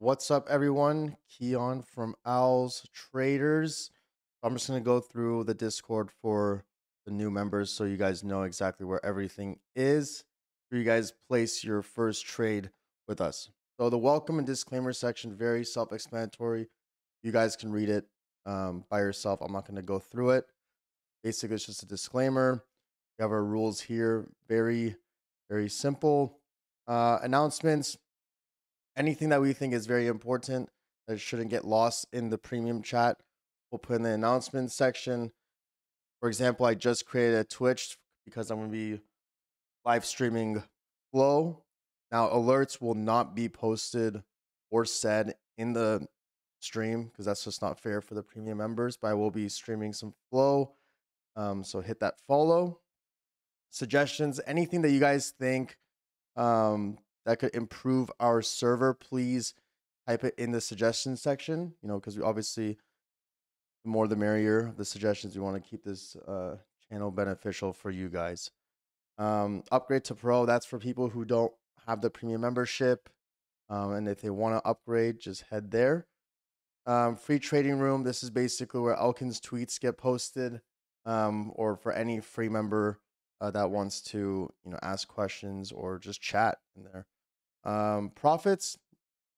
What's up, everyone? Kian from Owls Traders. I'm just going to go through the Discord for the new members so you guys know exactly where everything is for you guys place your first trade with us. So the welcome and disclaimer section very self-explanatory. You guys can read it um, by yourself. I'm not going to go through it. Basically, it's just a disclaimer. We have our rules here. Very, very simple. Uh, announcements anything that we think is very important that shouldn't get lost in the premium chat, we'll put in the announcement section. For example, I just created a Twitch because I'm going to be live streaming Flow. Now, alerts will not be posted or said in the stream because that's just not fair for the premium members, but I will be streaming some Flow. Um, so hit that follow. Suggestions, anything that you guys think um, that could improve our server, please type it in the suggestions section. You know, because we obviously the more the merrier. The suggestions we want to keep this uh, channel beneficial for you guys. Um, upgrade to pro. That's for people who don't have the premium membership, um, and if they want to upgrade, just head there. Um, free trading room. This is basically where Elkan's tweets get posted, um, or for any free member uh, that wants to, you know, ask questions or just chat in there. Um, profits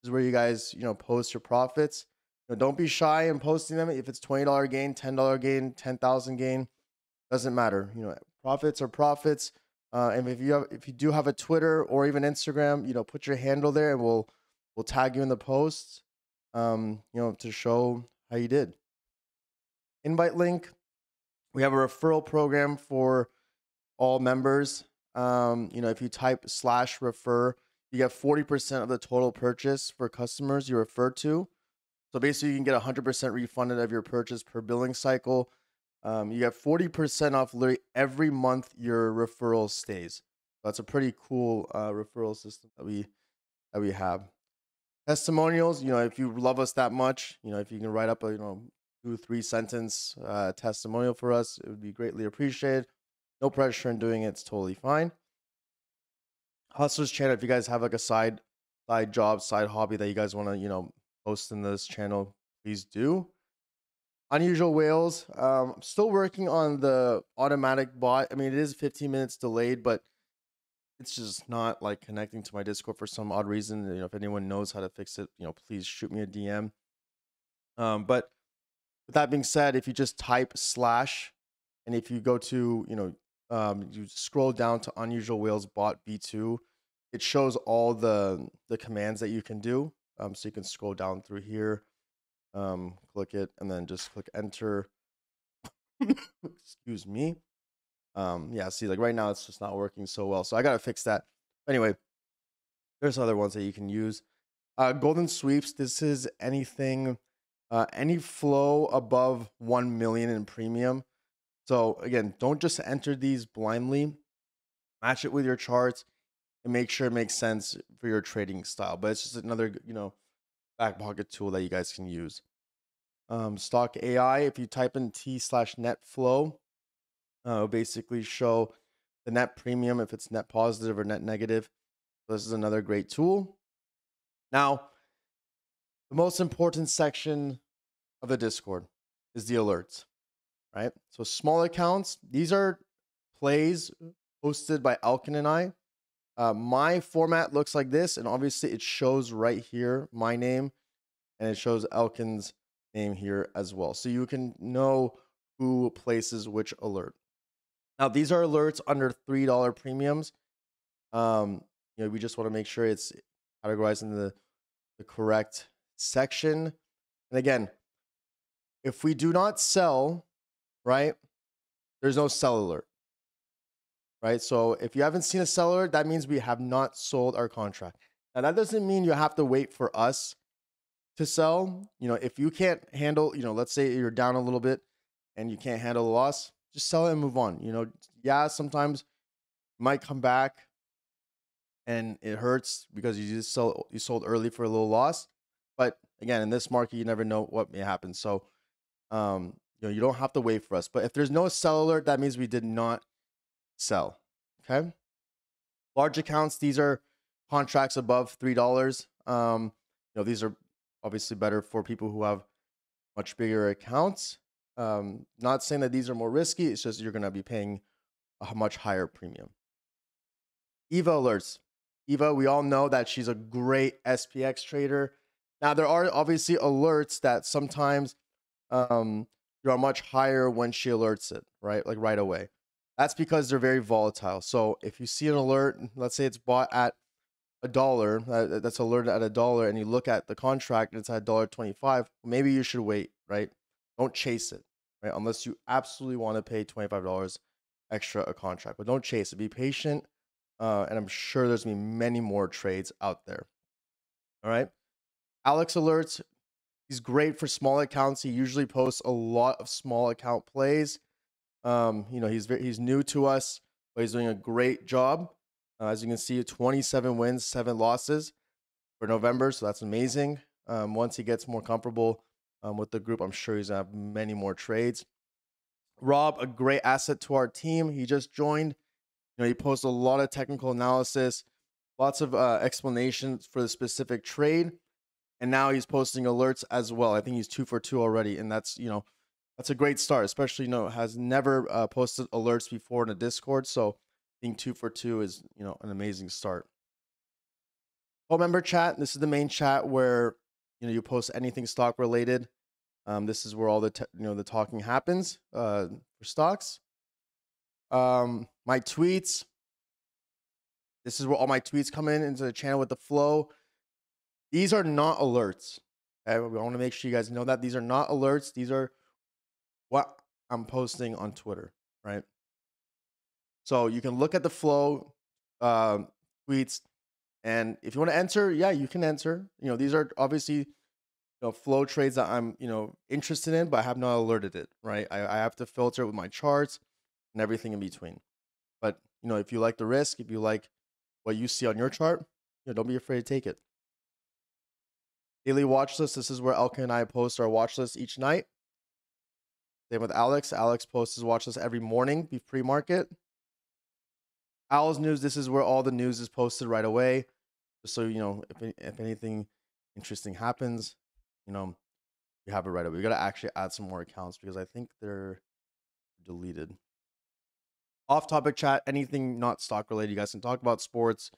is where you guys, you know, post your profits. You know, don't be shy in posting them. If it's twenty dollar gain, ten dollar gain, ten thousand gain, doesn't matter. You know, profits are profits. Uh, and if you have, if you do have a Twitter or even Instagram, you know, put your handle there, and we'll we'll tag you in the posts. Um, you know, to show how you did. Invite link. We have a referral program for all members. Um, you know, if you type slash refer, you get 40% of the total purchase for customers you refer to. So basically, you can get 100% refunded of your purchase per billing cycle. Um, you get 40% off literally every month your referral stays. That's a pretty cool uh, referral system that we that we have. Testimonials, you know, if you love us that much, you know, if you can write up a you know two three sentence uh, testimonial for us, it would be greatly appreciated. No pressure in doing it; it's totally fine. Hustlers channel. If you guys have like a side side job, side hobby that you guys want to you know post in this channel, please do. Unusual whales. Um, I'm still working on the automatic bot. I mean, it is 15 minutes delayed, but it's just not like connecting to my Discord for some odd reason. You know, if anyone knows how to fix it, you know, please shoot me a DM. Um, but with that being said, if you just type slash, and if you go to you know um, you scroll down to unusual whales bot v2 it shows all the the commands that you can do. Um, so you can scroll down through here um, click it and then just click enter. Excuse me. Um, yeah see like right now it's just not working so well so i gotta fix that. Anyway there's other ones that you can use. Uh, golden sweeps this is anything uh, any flow above 1 million in premium so again, don't just enter these blindly. Match it with your charts and make sure it makes sense for your trading style. But it's just another, you know, back pocket tool that you guys can use. Um, stock AI, if you type in T slash net flow, uh, basically show the net premium if it's net positive or net negative. So this is another great tool. Now, the most important section of the Discord is the alerts right? So small accounts, these are plays hosted by Elkan and I. Uh, my format looks like this, and obviously it shows right here my name, and it shows Elkan's name here as well. So you can know who places which alert. Now these are alerts under three dollar premiums. Um, you know, we just want to make sure it's categorized in the the correct section. And again, if we do not sell right? There's no sell alert, right? So if you haven't seen a sell alert, that means we have not sold our contract. Now that doesn't mean you have to wait for us to sell. You know, if you can't handle, you know, let's say you're down a little bit and you can't handle the loss, just sell it and move on. You know, yeah, sometimes might come back and it hurts because you just sell you sold early for a little loss. But again, in this market, you never know what may happen. So um, you know, you don't have to wait for us. But if there's no sell alert, that means we did not sell. Okay. Large accounts, these are contracts above three dollars. Um, you know, these are obviously better for people who have much bigger accounts. Um, not saying that these are more risky. It's just you're going to be paying a much higher premium. Eva alerts. Eva, we all know that she's a great SPX trader. Now there are obviously alerts that sometimes um, you are much higher when she alerts it, right? Like right away. That's because they're very volatile. So if you see an alert, let's say it's bought at a dollar, that's alerted at a dollar, and you look at the contract and it's at dollar twenty-five, maybe you should wait, right? Don't chase it, right? Unless you absolutely want to pay twenty-five dollars extra a contract, but don't chase it. Be patient, uh, and I'm sure there's gonna be many more trades out there. All right. Alex alerts. He's great for small accounts. He usually posts a lot of small account plays. Um, you know, he's very, he's new to us, but he's doing a great job. Uh, as you can see, 27 wins, seven losses for November, so that's amazing. Um, once he gets more comfortable um, with the group, I'm sure he's gonna have many more trades. Rob, a great asset to our team. He just joined. You know, he posts a lot of technical analysis, lots of uh, explanations for the specific trade and now he's posting alerts as well. I think he's two for two already, and that's you know that's a great start. Especially you know has never uh, posted alerts before in a Discord, so being two for two is you know an amazing start. Oh, member chat. This is the main chat where you know you post anything stock related. Um, this is where all the you know the talking happens uh, for stocks. Um, my tweets. This is where all my tweets come in into the channel with the flow. These are not alerts. We want to make sure you guys know that these are not alerts. These are what I'm posting on Twitter, right? So you can look at the flow uh, tweets, and if you want to enter, yeah, you can enter. You know, these are obviously you know flow trades that I'm you know interested in, but I have not alerted it, right? I, I have to filter it with my charts and everything in between. But you know, if you like the risk, if you like what you see on your chart, you know, don't be afraid to take it. Daily watch list. This is where Elkan and I post our watch list each night. Same with Alex. Alex posts his watch list every morning, be pre market. Owl's news. This is where all the news is posted right away. So you know, if if anything interesting happens, you know, you have it right away. We got to actually add some more accounts because I think they're deleted. Off topic chat, anything not stock related. You guys can talk about sports,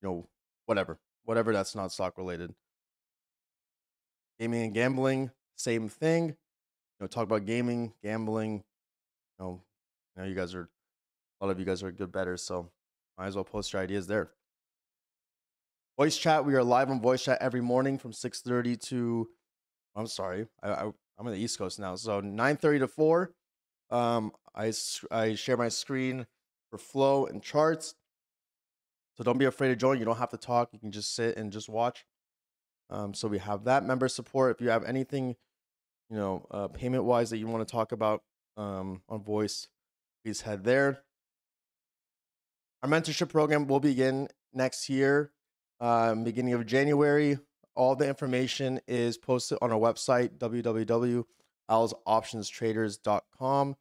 you know, whatever, whatever that's not stock related. Gaming and gambling, same thing. You know, talk about gaming, gambling. You know, you know, you guys are a lot of you guys are good betters, so might as well post your ideas there. Voice chat. We are live on voice chat every morning from 6:30 to. I'm sorry, I, I am on the East Coast now, so 9:30 to 4. Um, I I share my screen for flow and charts. So don't be afraid to join. You don't have to talk. You can just sit and just watch. Um, so we have that member support. If you have anything, you know, uh, payment wise that you want to talk about um, on voice, please head there. Our mentorship program will begin next year, um, beginning of January. All the information is posted on our website, www.owlsoptionstraders.com. If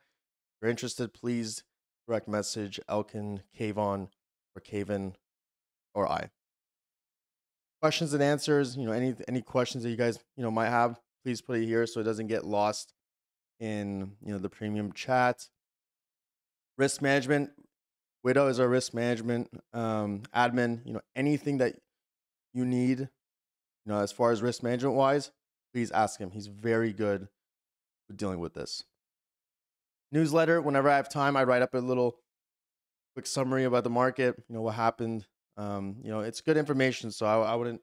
you're interested, please direct message Elkan, Kayvon, or Kaven, or I questions and answers. You know, any any questions that you guys you know might have, please put it here so it doesn't get lost in you know the premium chat. Risk management. Widow is our risk management um, admin. You know, anything that you need, you know, as far as risk management wise, please ask him. He's very good with dealing with this. Newsletter. Whenever I have time, I write up a little quick summary about the market. You know what happened um, you know, it's good information, so I, I wouldn't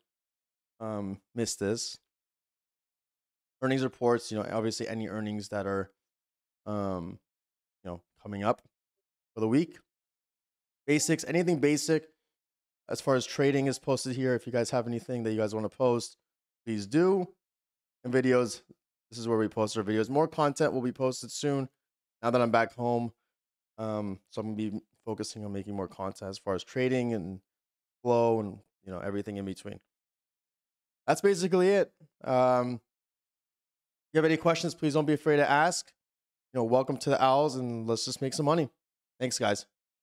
um, miss this. Earnings reports, you know, obviously any earnings that are, um, you know, coming up for the week. Basics, anything basic as far as trading is posted here. If you guys have anything that you guys want to post, please do. And videos, this is where we post our videos. More content will be posted soon. Now that I'm back home, um, so I'm gonna be focusing on making more content as far as trading and flow and you know everything in between. That's basically it. Um, if you have any questions, please don't be afraid to ask. You know, welcome to the Owls, and let's just make some money. Thanks, guys.